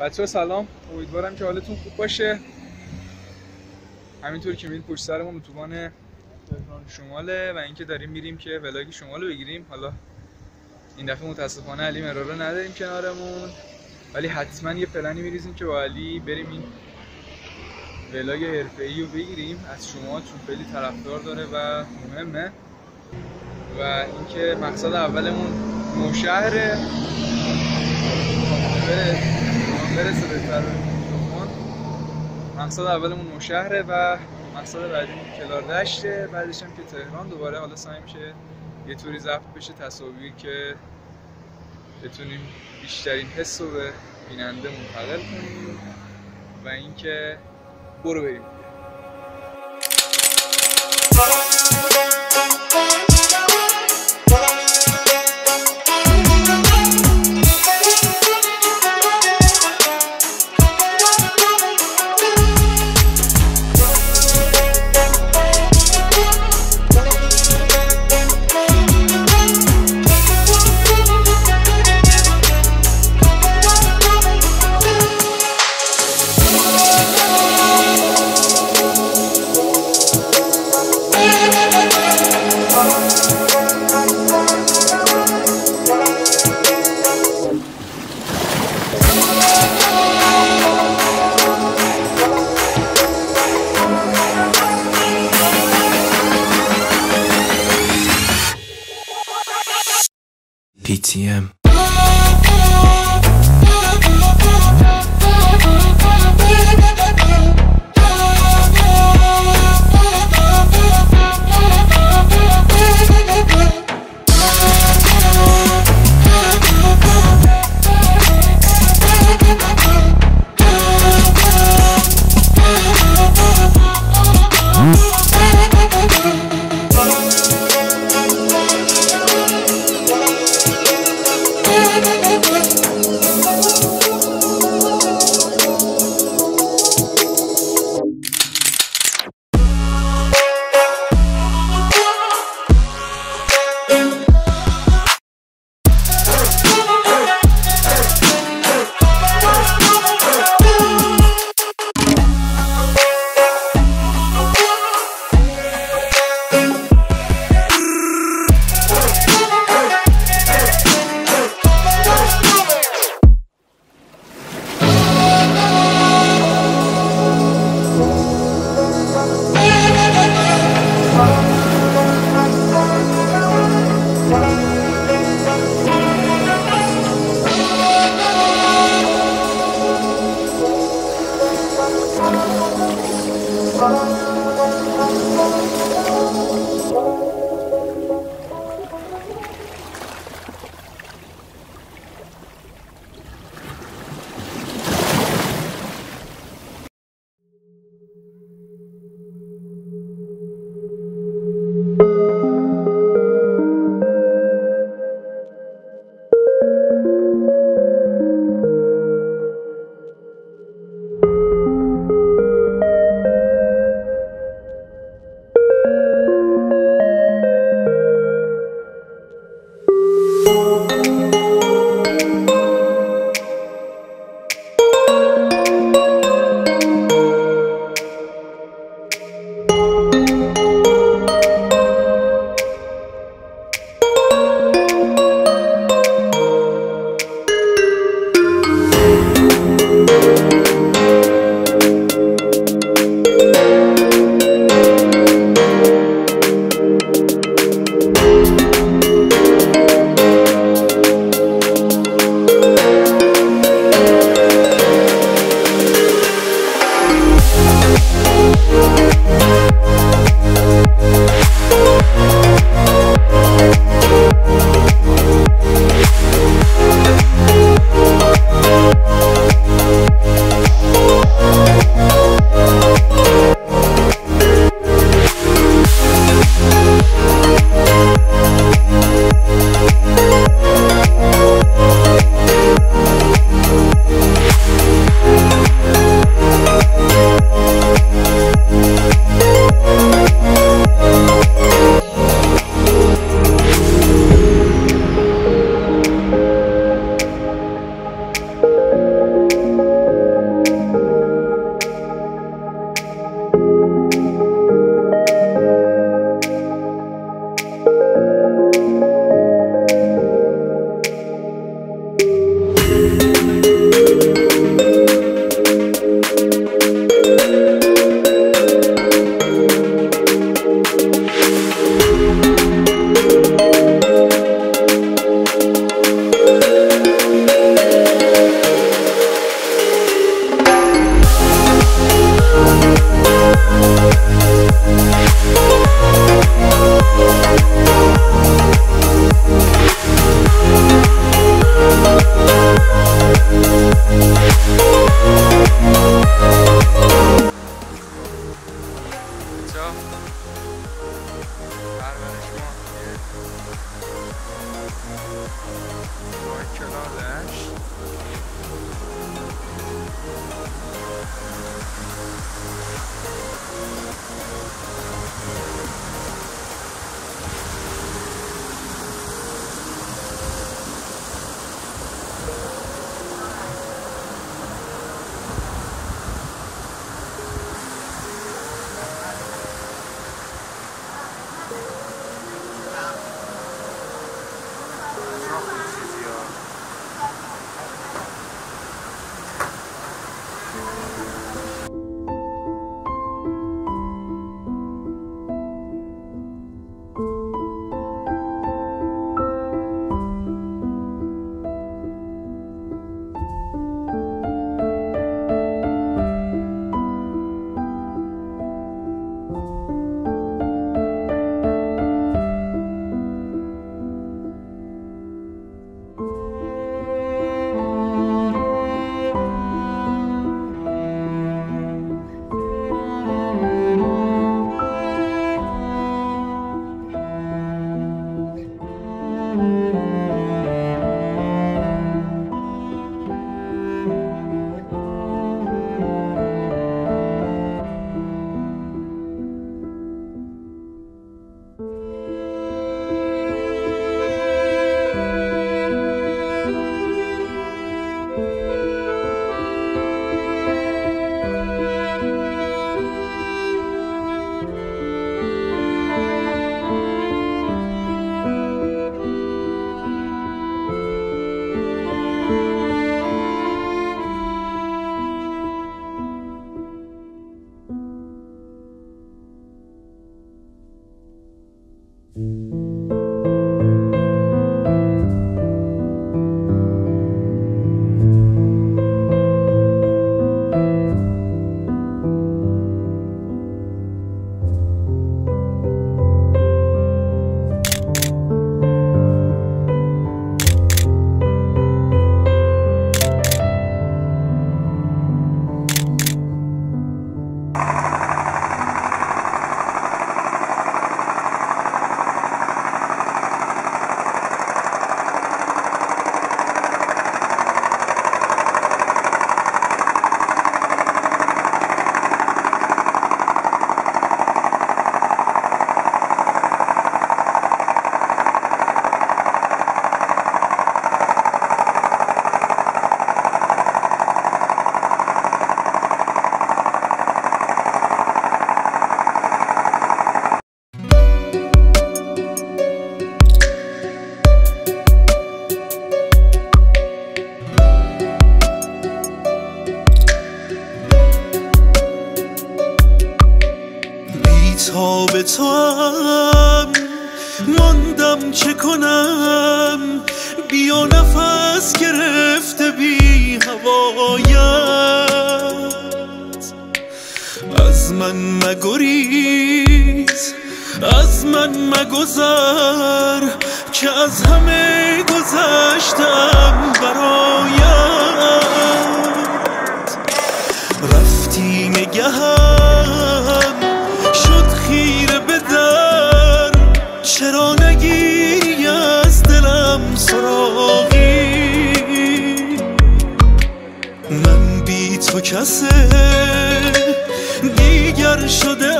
بچه سلام. امیدوارم که حالتون خوب باشه. همینطور که می‌دید پشت سرمون اتوبان شماله و اینکه داریم میریم که ولاگ شمال رو بگیریم. حالا این دفعه متاسفانه علی مراره نداریم کنارمون. ولی حتما یه پلنی میریزیم که با علی بریم این ولاگ حرفه‌ای رو بگیریم. از شما چون خیلی طرفدار داره و مهمه. و اینکه مقصد اولمون نوشهره برسه بهتر مقصد اولمون نوشهره و مقصد بعدیمون کلار دشته. بعدش هم که تهران دوباره حالا سعی میشه یه طوری ضبط بشه تصاویر که بتونیم بیشترین حس رو به بیننده منتقل کنیم و اینکه برو بریم. ATM. far بگم چه کنم؟ بیا نفس گرفته بی هوایت. از من مگریز از من مگذر که از همه گذشتم برایت. رفتی نگهم شد خیلی کسه. دیگر شده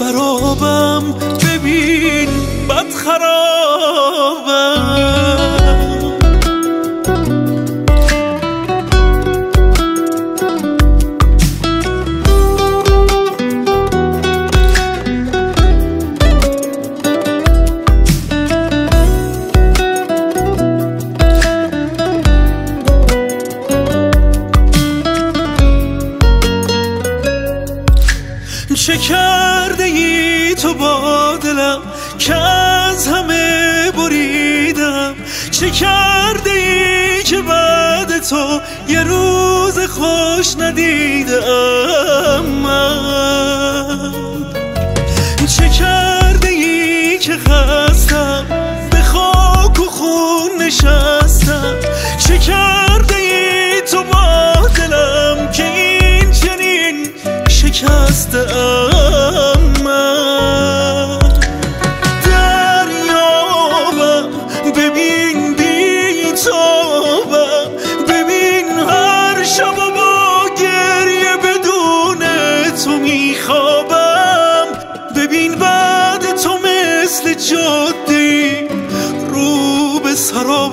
برابم ببین بد خرابم. شکر که از همه بریدم. چه کرده ای که بعد تو یه روز خوش ندیدم من؟ саром